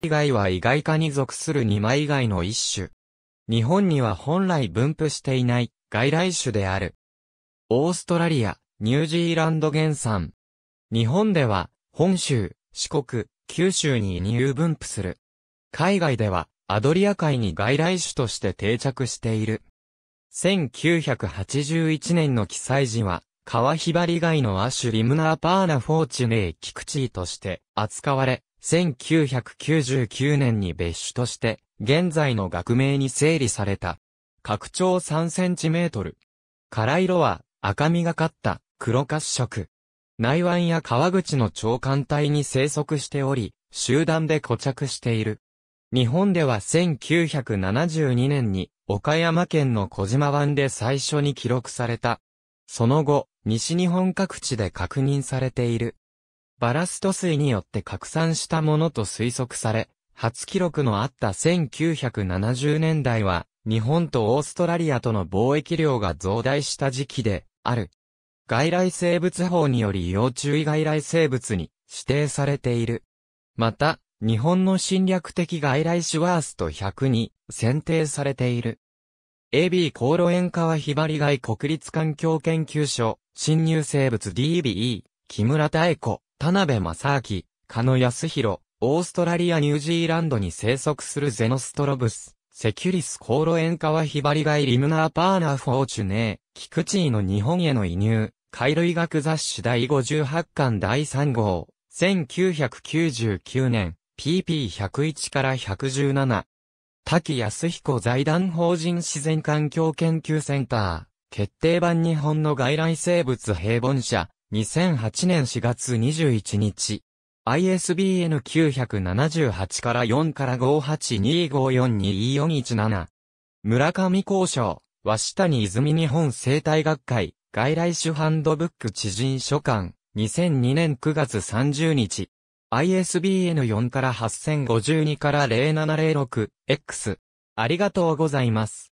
以外は異外科に属する二枚貝の一種。日本には本来分布していない外来種である。オーストラリア、ニュージーランド原産。日本では本州、四国、九州に入分布する。海外ではアドリア海に外来種として定着している。1981年の記載時は、川ひばり貝の亜種リムナーパーナフォーチュネーキクチーとして扱われ、1999年に別種として、現在の学名に整理された。拡張3センチメートル。殻色は赤みがかった黒褐色。内湾や川口の長官帯に生息しており、集団で固着している。日本では1972年に岡山県の小島湾で最初に記録された。その後、西日本各地で確認されている。バラスト水によって拡散したものと推測され、初記録のあった1970年代は、日本とオーストラリアとの貿易量が増大した時期である。外来生物法により要注意外来生物に指定されている。また、日本の侵略的外来種ワースト100に選定されている。AB コウロエンカワヒバリガイ国立環境研究所、侵入生物 DBE、木村太子、田辺正明、加野康弘、オーストラリア・ニュージーランドに生息するゼノストロブス、セキュリスコーロエンカワヒバリガイリムナーパーナーフォーチュネー、キクチーの日本への移入、貝類学雑誌第58巻第3号、1999年、PP101 から117。滝康彦財団法人自然環境研究センター、決定版日本の外来生物平凡社、2008年4月21日。ISBN 978から4から5825422417。村上交渉、鷲谷泉日本生態学会、外来種ハンドブック知人書簡、2002年9月30日。ISBN 4から8052から0706、X。ありがとうございます。